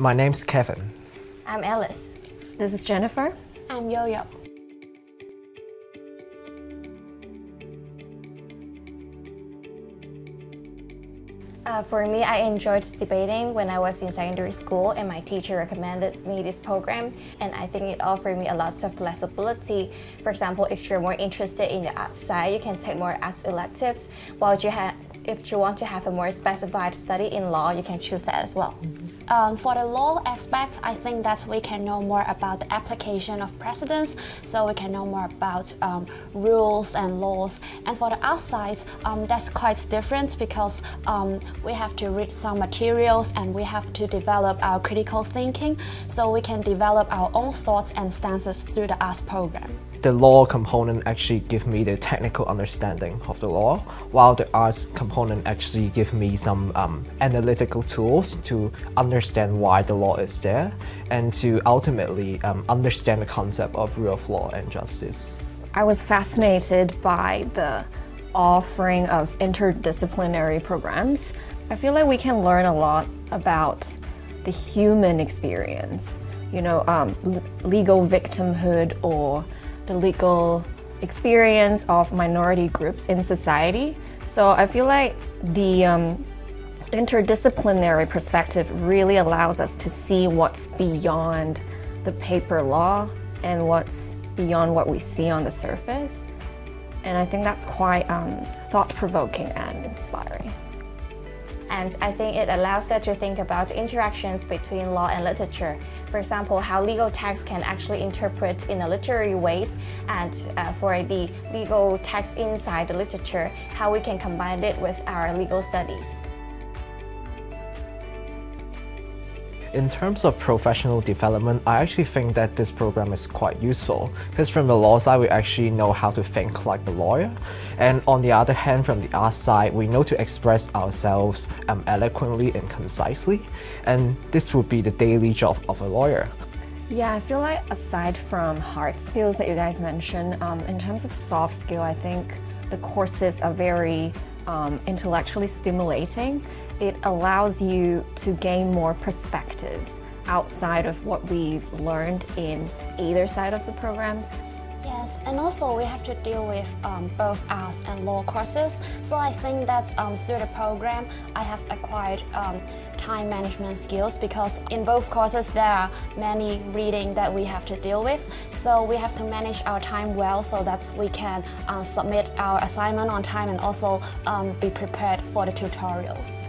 My name's Kevin. I'm Alice. This is Jennifer. I'm Yo-Yo. Uh, for me, I enjoyed debating when I was in secondary school, and my teacher recommended me this program. And I think it offered me a lot of flexibility. For example, if you're more interested in the art side, you can take more arts electives. While you have, if you want to have a more specified study in law, you can choose that as well. Um, for the law aspect, I think that we can know more about the application of precedents, so we can know more about um, rules and laws. And for the outside, um, that's quite different because um, we have to read some materials and we have to develop our critical thinking, so we can develop our own thoughts and stances through the arts program the law component actually give me the technical understanding of the law, while the arts component actually give me some um, analytical tools to understand why the law is there and to ultimately um, understand the concept of rule of law and justice. I was fascinated by the offering of interdisciplinary programs. I feel like we can learn a lot about the human experience, you know, um, legal victimhood or the legal experience of minority groups in society. So I feel like the um, interdisciplinary perspective really allows us to see what's beyond the paper law and what's beyond what we see on the surface. And I think that's quite um, thought provoking and inspiring. And I think it allows us to think about interactions between law and literature. For example, how legal texts can actually interpret in a literary ways, and uh, for the legal text inside the literature, how we can combine it with our legal studies. In terms of professional development, I actually think that this program is quite useful because from the law side, we actually know how to think like a lawyer. And on the other hand, from the art side, we know to express ourselves um, eloquently and concisely. And this would be the daily job of a lawyer. Yeah, I feel like aside from hard skills that you guys mentioned, um, in terms of soft skill, I think the courses are very um, intellectually stimulating it allows you to gain more perspectives outside of what we've learned in either side of the programs. Yes, and also we have to deal with um, both arts and law courses. So I think that um, through the program, I have acquired um, time management skills because in both courses there are many reading that we have to deal with. So we have to manage our time well so that we can uh, submit our assignment on time and also um, be prepared for the tutorials.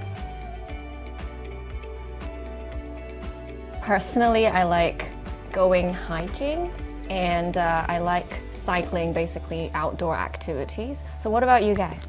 Personally, I like going hiking and uh, I like cycling, basically outdoor activities. So what about you guys?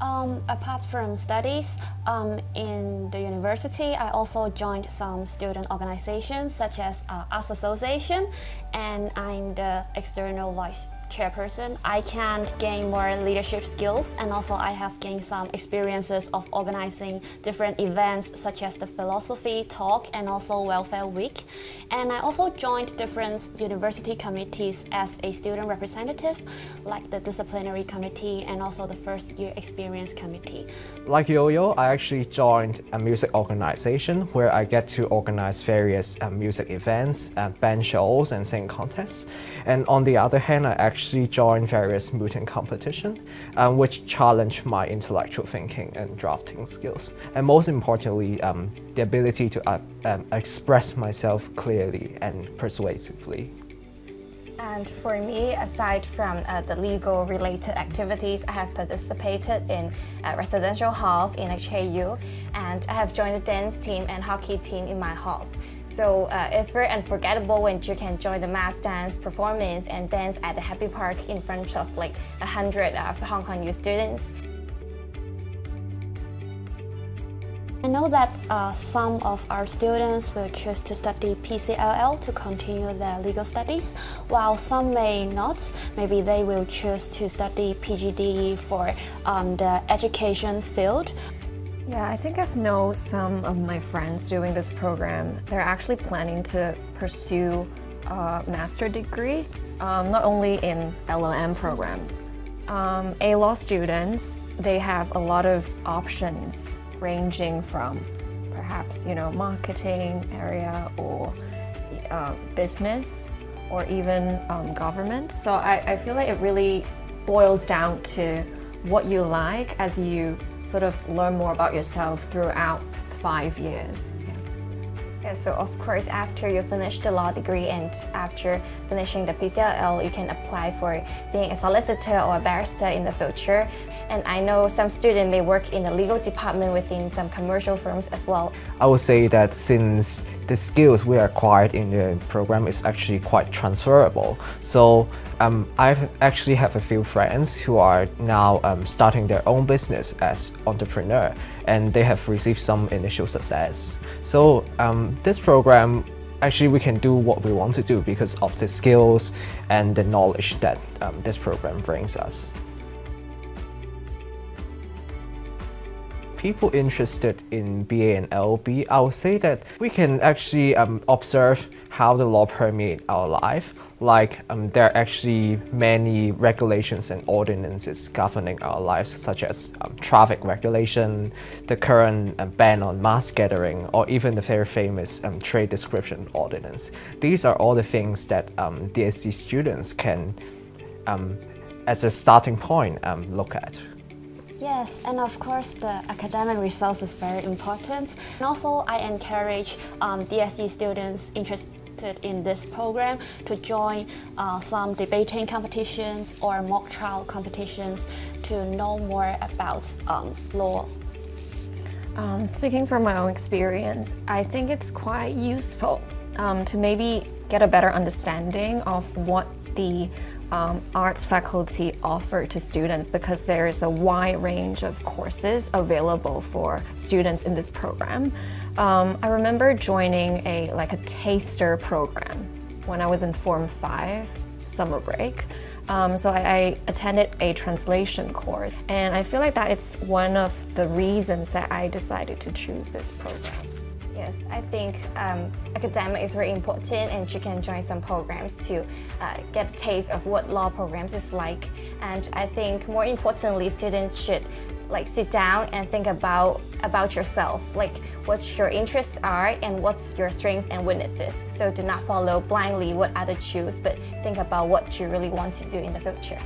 Um, apart from studies, um, in the university, I also joined some student organizations such as uh, Arts Association, and I'm the external vice chairperson, I can gain more leadership skills and also I have gained some experiences of organizing different events such as the philosophy talk and also welfare week. And I also joined different university committees as a student representative like the disciplinary committee and also the first year experience committee. Like Yo-Yo, I actually joined a music organization where I get to organize various uh, music events, uh, band shows and sing contests. And on the other hand, I actually joined various mooting competition, um, which challenge my intellectual thinking and drafting skills. And most importantly, um, the ability to uh, um, express myself clearly and persuasively. And for me, aside from uh, the legal related activities, I have participated in uh, residential halls in HKU and I have joined the dance team and hockey team in my halls. So uh, it's very unforgettable when you can join the mass dance performance and dance at the Happy Park in front of like a hundred of Hong Kong U students. I know that uh, some of our students will choose to study PCLL to continue their legal studies, while some may not. Maybe they will choose to study PGDE for um, the education field. Yeah, I think I've known some of my friends doing this program. They're actually planning to pursue a master degree, um, not only in LLM program. Um, A-law students, they have a lot of options ranging from perhaps you know marketing area or uh, business or even um, government. So I, I feel like it really boils down to what you like as you sort of learn more about yourself throughout five years. Yeah, so of course, after you finish the law degree and after finishing the PCLL, you can apply for being a solicitor or a barrister in the future. And I know some students may work in the legal department within some commercial firms as well. I would say that since the skills we acquired in the program is actually quite transferable. So um, I actually have a few friends who are now um, starting their own business as entrepreneur and they have received some initial success. So um, this program actually we can do what we want to do because of the skills and the knowledge that um, this program brings us. People interested in BA and LLB, I would say that we can actually um, observe how the law permeate our life. Like um, there are actually many regulations and ordinances governing our lives, such as um, traffic regulation, the current um, ban on mass gathering, or even the very famous um, trade description ordinance. These are all the things that um, DSE students can, as a starting point, look at. Yes, and of course the academic results is very important. And also I encourage um, DSE students interested in this program to join uh, some debating competitions or mock trial competitions to know more about um, law. Um, speaking from my own experience, I think it's quite useful um, to maybe get a better understanding of what the um, arts faculty offer to students because there is a wide range of courses available for students in this program. Um, I remember joining a like a taster program when I was in Form 5 summer break. Um, so I, I, attended a translation course, and I feel like that it's one of the reasons that I decided to choose this program. Yes, I think um, academic is very important and you can join some programs to uh, get a taste of what law programs is like. And I think more importantly, students should like sit down and think about about yourself, like what your interests are and what's your strengths and weaknesses. So do not follow blindly what others choose, but think about what you really want to do in the future.